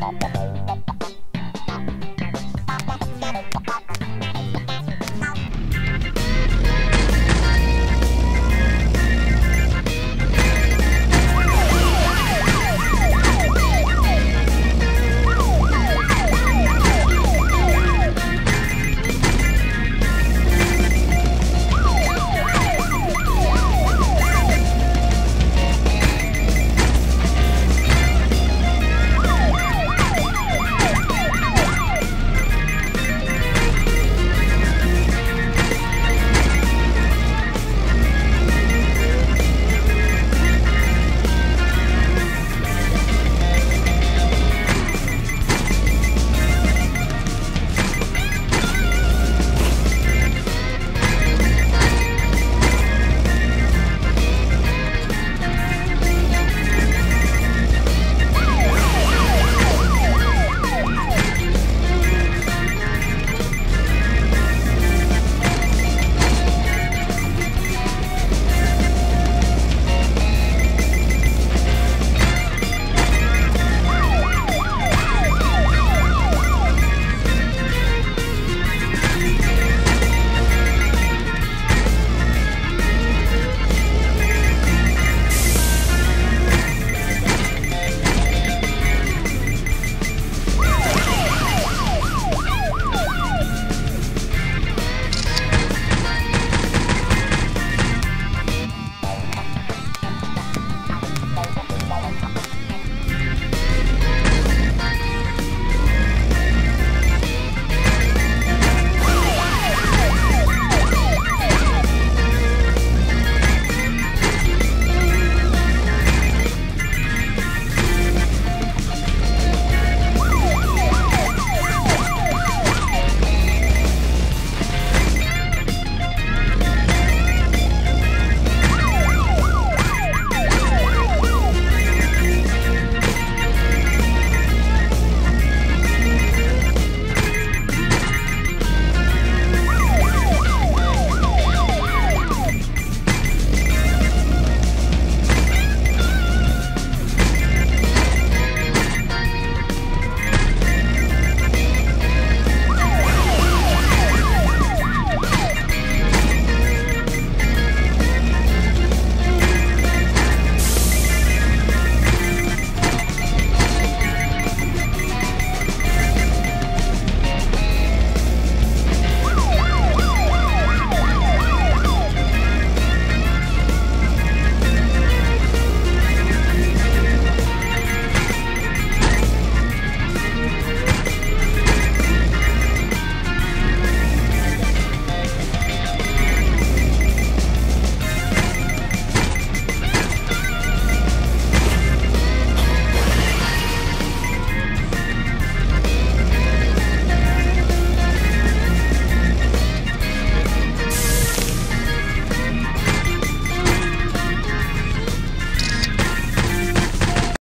Bye-bye.